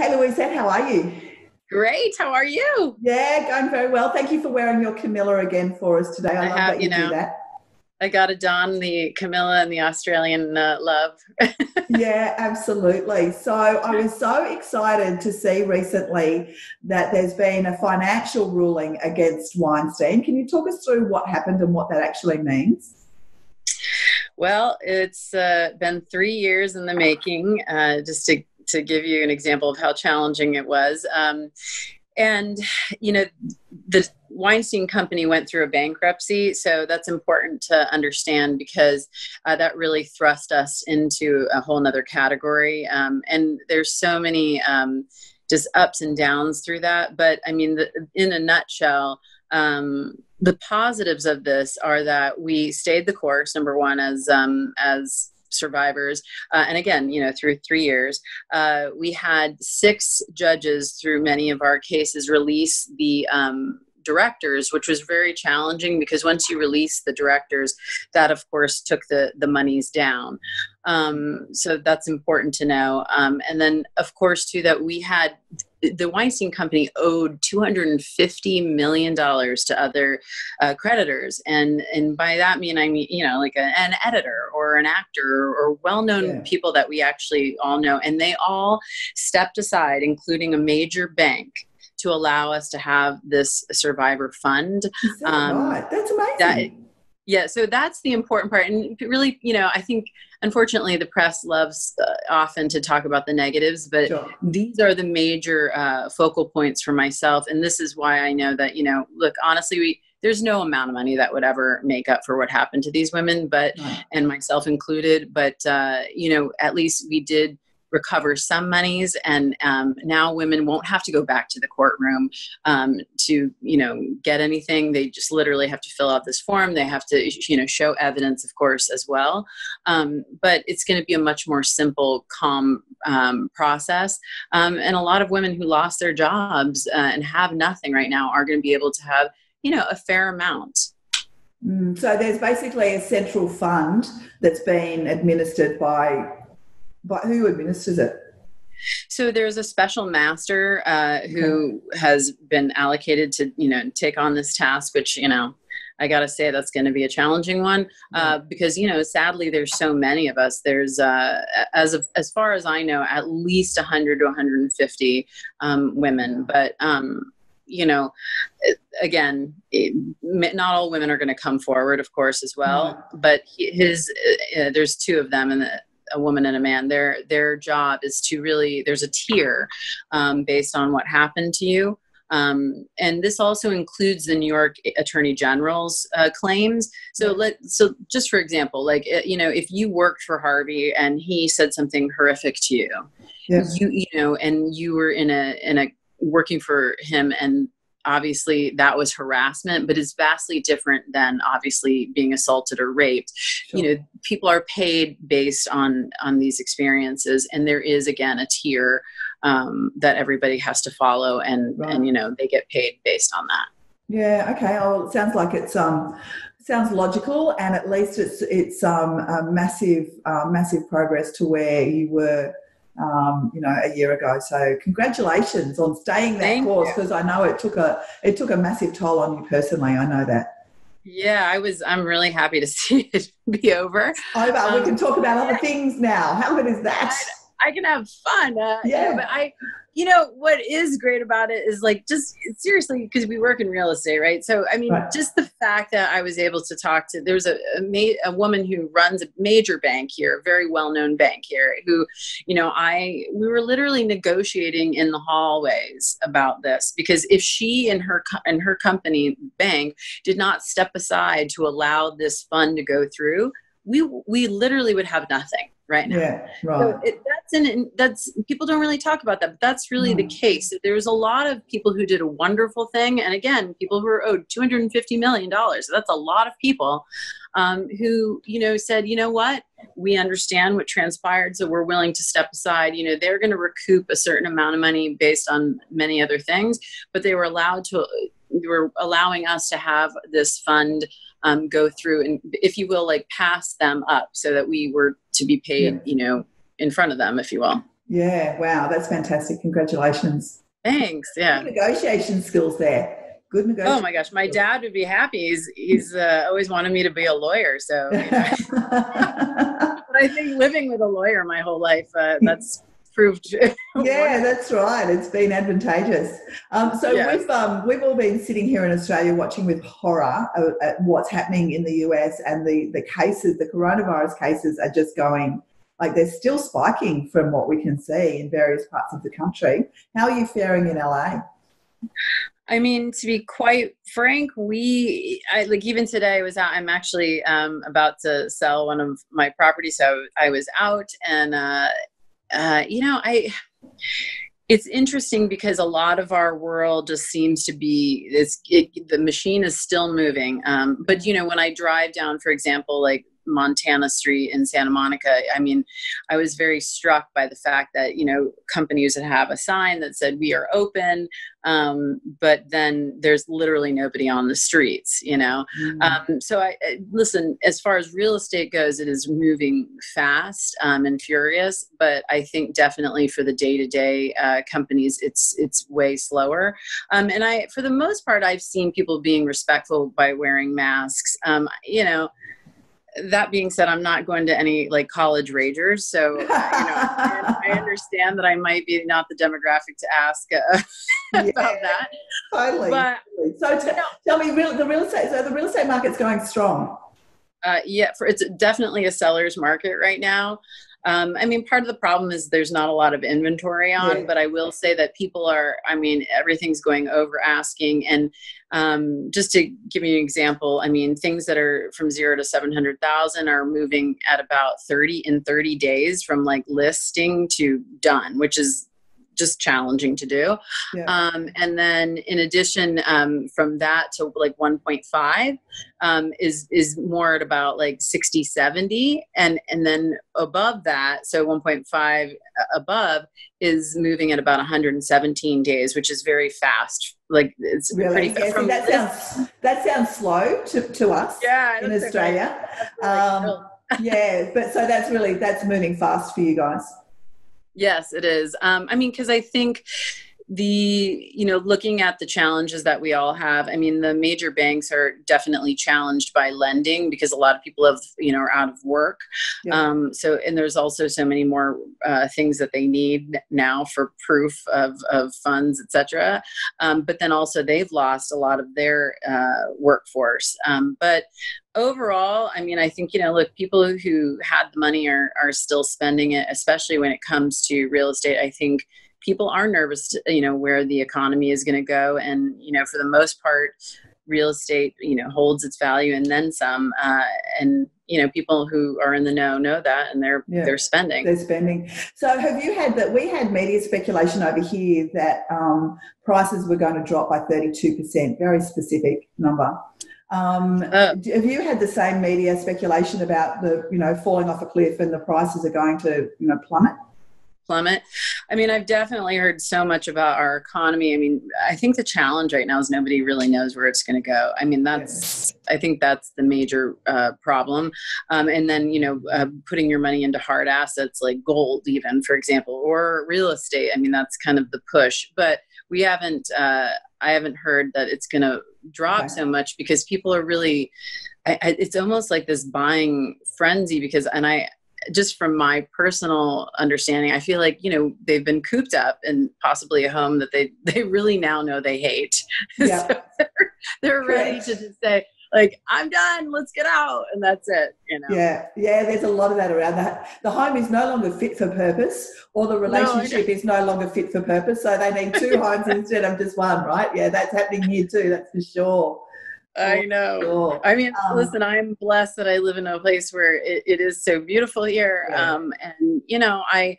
Hey, Louisette, how are you? Great. How are you? Yeah, going very well. Thank you for wearing your Camilla again for us today. I, I love have, that you, you know, do that. I got to don the Camilla and the Australian uh, love. yeah, absolutely. So I was so excited to see recently that there's been a financial ruling against Weinstein. Can you talk us through what happened and what that actually means? Well, it's uh, been three years in the making. Uh, just to to give you an example of how challenging it was. Um, and you know the weinstein company went through a bankruptcy so that's important to understand because uh, that really thrust us into a whole nother category um, and there's so many um, just ups and downs through that but i mean the, in a nutshell um, the positives of this are that we stayed the course number one as um, as survivors. Uh, and again, you know, through three years, uh, we had six judges through many of our cases release the um, directors which was very challenging because once you release the directors that of course took the the monies down. Um, so that's important to know. Um, and then of course too that we had the Weinstein Company owed 250 million dollars to other uh, creditors, and and by that mean I mean you know like a, an editor or an actor or well-known yeah. people that we actually all know, and they all stepped aside, including a major bank, to allow us to have this survivor fund. Um, That's amazing. That, yeah, so that's the important part, and really, you know, I think unfortunately the press loves uh, often to talk about the negatives but sure. these are the major uh, focal points for myself and this is why i know that you know look honestly we there's no amount of money that would ever make up for what happened to these women but and myself included but uh, you know at least we did recover some monies and um, now women won't have to go back to the courtroom um, to you know get anything. They just literally have to fill out this form. They have to you know show evidence of course as well. Um, but it's going to be a much more simple calm um, process. Um, and a lot of women who lost their jobs uh, and have nothing right now are going to be able to have you know a fair amount. Mm, so there's basically a central fund that's been administered by but who administers it? So there's a special master uh, who okay. has been allocated to you know take on this task, which you know I got to say that's going to be a challenging one uh, because you know sadly there's so many of us. There's uh, as of, as far as I know at least 100 to 150 um, women, but um, you know again it, not all women are going to come forward of course as well but his uh, there's two of them and a woman and a man their their job is to really there's a tier um, based on what happened to you um, and this also includes the New York Attorney General's uh, claims. So let so just for example, like uh, you know, if you worked for Harvey and he said something horrific to you, yes. you you know, and you were in a in a working for him and obviously that was harassment but is vastly different than obviously being assaulted or raped sure. you know people are paid based on on these experiences and there is again a tier um, that everybody has to follow and right. and you know they get paid based on that yeah okay oh it sounds like it's um sounds logical and at least it's it's um a massive uh, massive progress to where you were um, you know, a year ago. So congratulations on staying that Thank course because I know it took a it took a massive toll on you personally. I know that. Yeah, I was. I'm really happy to see it be over. Over. Um, we can talk about other things now. How good is that? I, can have fun. Uh, yeah. but I you know what is great about it is like just seriously because we work in real estate right so i mean right. just the fact that i was able to talk to there's a, a, ma- a woman who runs a major bank here a very well-known bank here who you know i we were literally negotiating in the hallways about this because if she and her and her company bank did not step aside to allow this fund to go through we we literally would have nothing right now. Yeah, right. So it, that's an that's people don't really talk about that, but that's really the case. There's a lot of people who did a wonderful thing, and again, people who are owed 250 million dollars. That's a lot of people um, who you know said, you know what, we understand what transpired, so we're willing to step aside. You know, they're going to recoup a certain amount of money based on many other things, but they were allowed to. They were allowing us to have this fund um, go through and, if you will, like pass them up so that we were to be paid, yeah. you know, in front of them, if you will. Yeah, wow, that's fantastic. Congratulations. Thanks. Yeah. Good negotiation skills there. Good negotiation. Oh my gosh, my dad would be happy. He's he's uh, always wanted me to be a lawyer. So, you know. but I think living with a lawyer my whole life, uh, that's proved. yeah, that's right. It's been advantageous. Um, so yes. we've um, we've all been sitting here in Australia watching with horror at what's happening in the US, and the the cases, the coronavirus cases, are just going like they're still spiking from what we can see in various parts of the country. How are you faring in LA? I mean, to be quite frank, we I, like even today I was out. I'm actually um, about to sell one of my properties, so I was out, and uh, uh, you know, I. It's interesting because a lot of our world just seems to be it's it, the machine is still moving. Um, but you know, when I drive down, for example, like Montana Street in Santa Monica. I mean, I was very struck by the fact that, you know, companies that have a sign that said we are open, um, but then there's literally nobody on the streets, you know? Mm-hmm. Um, so I, listen, as far as real estate goes, it is moving fast um, and furious, but I think definitely for the day to day companies, it's, it's way slower. Um, and I, for the most part, I've seen people being respectful by wearing masks. Um, you know, that being said, I'm not going to any like college ragers, so you know I, understand that I might be not the demographic to ask uh, about that. Totally. But, so t- tell me, real, the real estate. So the real estate market's going strong. Uh, yeah, for it's definitely a seller's market right now. Um, I mean, part of the problem is there's not a lot of inventory on, yeah. but I will say that people are, I mean, everything's going over asking. And um, just to give you an example, I mean, things that are from zero to 700,000 are moving at about 30 in 30 days from like listing to done, which is just challenging to do. Yeah. Um, and then in addition, um, from that to like 1.5 um, is is more at about like 60, 70, and and then above that, so 1.5 above is moving at about 117 days, which is very fast. Like it's really pretty. Yeah, that sounds that sounds slow to, to us. Yeah, in Australia. Um, yeah, but so that's really that's moving fast for you guys. Yes, it is. Um, I mean, because I think the you know looking at the challenges that we all have i mean the major banks are definitely challenged by lending because a lot of people have you know are out of work. Yeah. um, so and there's also so many more uh, things that they need now for proof of, of funds etc um, but then also they've lost a lot of their uh, workforce. Um, but overall i mean i think you know look people who had the money are, are still spending it especially when it comes to real estate. I think people are nervous to, you know where the economy is going to go and you know for the most part real estate you know holds its value and then some uh, and you know people who are in the know know that and they're yeah, they're spending. They're spending. So have you had that we had media speculation over here that um, prices were going to drop by 32% very specific number. Um, uh, have you had the same media speculation about the you know falling off a cliff and the prices are going to you know plummet plummet. I mean, I've definitely heard so much about our economy. I mean, I think the challenge right now is nobody really knows where it's going to go. I mean, that's, I think that's the major uh, problem. Um, and then, you know, uh, putting your money into hard assets like gold, even, for example, or real estate. I mean, that's kind of the push. But we haven't, uh, I haven't heard that it's going to drop okay. so much because people are really, I, I, it's almost like this buying frenzy because, and I, just from my personal understanding, I feel like you know they've been cooped up in possibly a home that they they really now know they hate. Yeah. so they're, they're ready to just say like I'm done, let's get out, and that's it. You know. Yeah, yeah. There's a lot of that around. That the home is no longer fit for purpose, or the relationship no, is no longer fit for purpose. So they need two homes instead of just one, right? Yeah, that's happening here too. That's for sure. I know. I mean, um, listen, I'm blessed that I live in a place where it, it is so beautiful here. Yeah. Um, and, you know, I,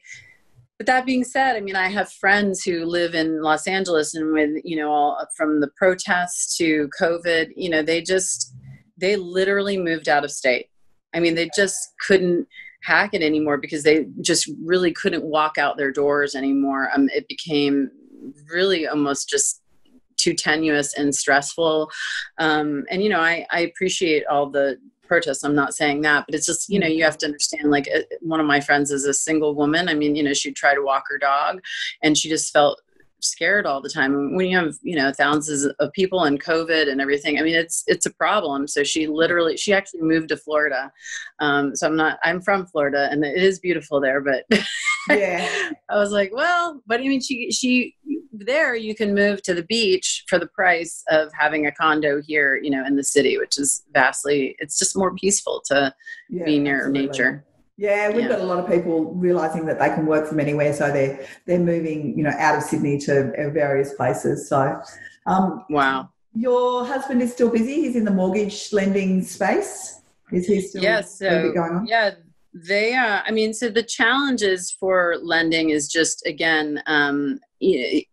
but that being said, I mean, I have friends who live in Los Angeles and with, you know, all from the protests to COVID, you know, they just, they literally moved out of state. I mean, they just couldn't hack it anymore because they just really couldn't walk out their doors anymore. Um, it became really almost just too tenuous and stressful. Um, and you know, I, I appreciate all the protests. I'm not saying that, but it's just you know you have to understand. Like uh, one of my friends is a single woman. I mean, you know, she'd try to walk her dog, and she just felt scared all the time when you have you know thousands of people and covid and everything i mean it's it's a problem so she literally she actually moved to florida um, so i'm not i'm from florida and it is beautiful there but yeah i was like well but i mean she she there you can move to the beach for the price of having a condo here you know in the city which is vastly it's just more peaceful to yeah, be near absolutely. nature yeah, we've yeah. got a lot of people realizing that they can work from anywhere, so they're they're moving, you know, out of Sydney to various places. So, um, wow. Your husband is still busy. He's in the mortgage lending space. Is he still? Yes. Yeah, so, going on? Yeah, they are. I mean, so the challenges for lending is just again. Um,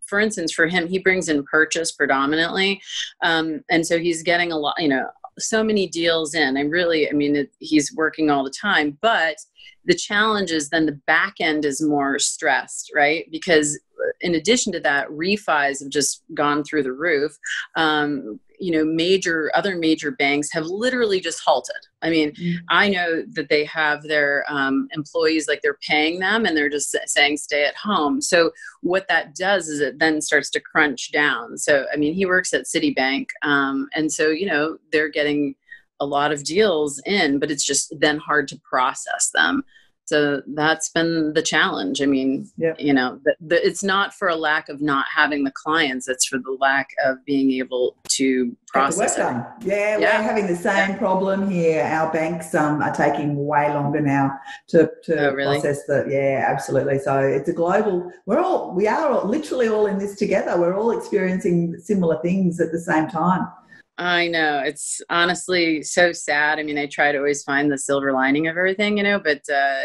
for instance, for him, he brings in purchase predominantly, um, and so he's getting a lot. You know, so many deals in. I really, I mean, it, he's working all the time, but the challenge is then the back end is more stressed, right? Because uh, in addition to that, refis have just gone through the roof. Um, you know, major other major banks have literally just halted. I mean, mm-hmm. I know that they have their um, employees like they're paying them, and they're just saying stay at home. So what that does is it then starts to crunch down. So I mean, he works at Citibank, um, and so you know they're getting a lot of deals in, but it's just then hard to process them. So that's been the challenge. I mean, yep. you know, the, the, it's not for a lack of not having the clients; it's for the lack of being able to process it. Yeah, yeah, we're having the same yeah. problem here. Our banks um, are taking way longer now to, to oh, really? process the. Yeah, absolutely. So it's a global. We're all we are all, literally all in this together. We're all experiencing similar things at the same time. I know it's honestly so sad. I mean, I try to always find the silver lining of everything, you know, but uh,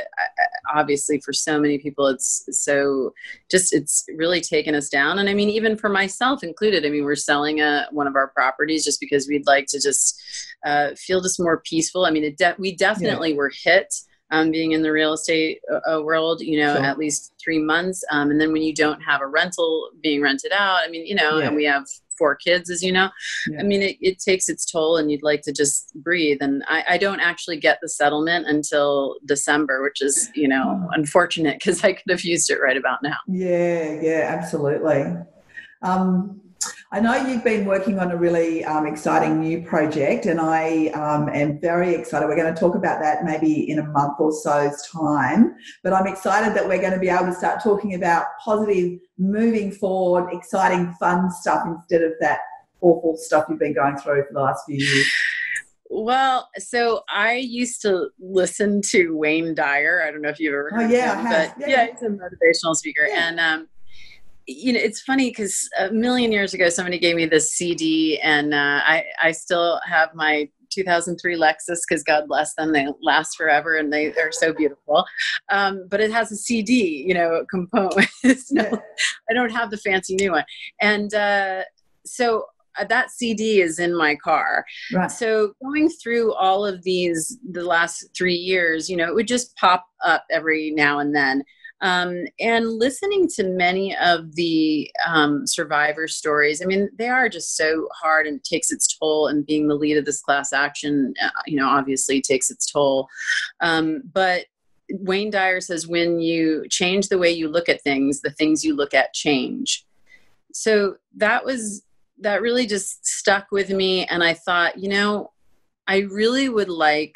obviously for so many people, it's so just it's really taken us down. And I mean, even for myself included, I mean, we're selling a, one of our properties just because we'd like to just uh, feel just more peaceful. I mean, it de- we definitely yeah. were hit. Um, being in the real estate uh, uh world, you know, sure. at least three months. Um, and then when you don't have a rental being rented out, I mean, you know, yeah. and we have four kids, as you know. Yeah. I mean, it, it, takes its toll, and you'd like to just breathe. And I, I don't actually get the settlement until December, which is, you know, oh. unfortunate because I could have used it right about now. Yeah, yeah, absolutely. Um, I know you've been working on a really um, exciting new project, and I um, am very excited. We're going to talk about that maybe in a month or so's time, but I'm excited that we're going to be able to start talking about positive, moving forward, exciting, fun stuff instead of that awful stuff you've been going through for the last few years. Well, so I used to listen to Wayne Dyer. I don't know if you've ever heard oh, yeah, of him, but yeah, yeah, he's a motivational speaker. Yeah. And um, you know, it's funny because a million years ago, somebody gave me this CD, and uh, I I still have my 2003 Lexus because God bless them, they last forever and they are so beautiful. Um, but it has a CD, you know, component. no, I don't have the fancy new one, and uh, so uh, that CD is in my car. Right. So going through all of these the last three years, you know, it would just pop up every now and then. Um, and listening to many of the um, survivor stories, I mean, they are just so hard and it takes its toll. And being the lead of this class action, uh, you know, obviously takes its toll. Um, but Wayne Dyer says when you change the way you look at things, the things you look at change. So that was, that really just stuck with me. And I thought, you know, I really would like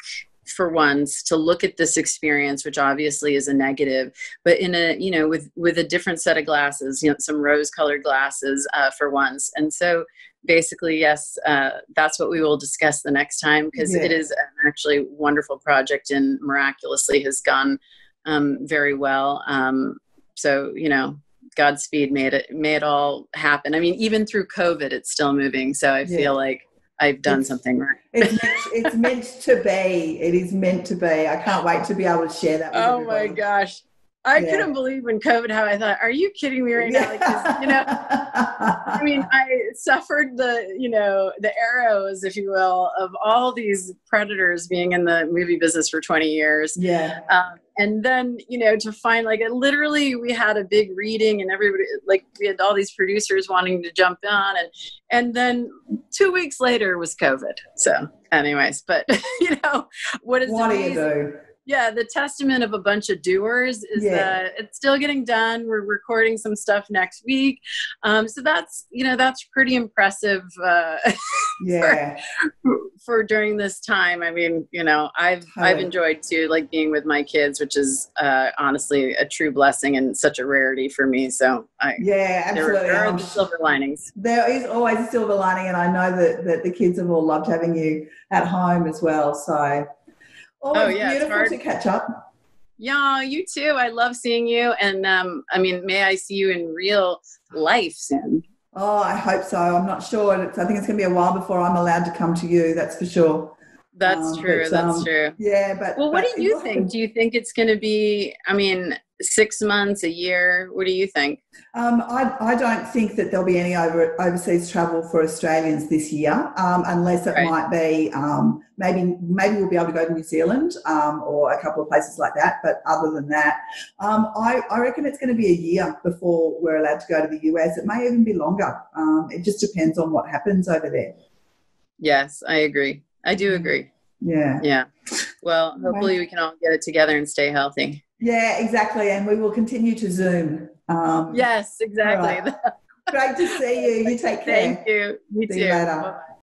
for once to look at this experience which obviously is a negative but in a you know with with a different set of glasses you know some rose colored glasses uh, for once and so basically yes uh, that's what we will discuss the next time because yeah. it is an actually wonderful project and miraculously has gone um, very well um, so you know godspeed made it made it all happen i mean even through covid it's still moving so i yeah. feel like I've done it's, something right. it's, meant, it's meant to be. It is meant to be. I can't wait to be able to share that. oh everybody. my gosh. I yeah. couldn't believe when COVID how I thought, are you kidding me right now? Like, you know, I mean, I suffered the, you know, the arrows, if you will, of all these predators being in the movie business for 20 years. Yeah. Um, and then, you know, to find like it, literally we had a big reading and everybody, like we had all these producers wanting to jump on and, and then two weeks later was COVID. So anyways, but you know what is what do you do? Yeah the testament of a bunch of doers is Yeah. that it's still getting done we're recording some stuff next week um, so that's you know that's pretty impressive uh, Yeah, for during this time i mean you know i've i've enjoyed too like being with my kids which is uh, honestly a true blessing and such a rarity for me so i yeah, absolutely. there are the silver linings there is always a silver lining, and I know that, that the kids have all loved having you at home as well. So, always Oh, yeah, it's beautiful hard. to catch up. yeah you too i love seeing you and um, i mean may i see you in real life soon Oh, I hope so. I'm not sure. I think it's going to be a while before I'm allowed to come to you. That's for sure. that's Um, true but, that's um, true Yeah, but Well, what but do you think? Do you think it's going to be, I mean, six months, a year? What do you think? Um, I, I don't think that there'll be any over, overseas travel for Australians this year, um, unless it Right. might be um, maybe maybe we'll be able to go to New Zealand um, or a couple of places like that. But other than that, um, I, I reckon it's going to be a year before we're allowed to go to the US. It may even be longer. Um, it just depends on what happens over there. Yes, I agree. I do agree. Yeah, Yeah. Well, hopefully we can all get it together and stay healthy. Yeah, exactly. And we will continue to Zoom. Um, Yes, exactly. Great to see you. You take care. Thank you. You See too. you later. Bye-bye.